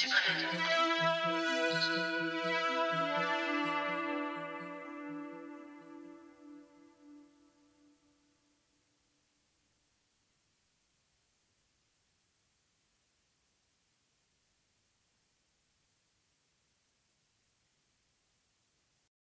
J'ai pas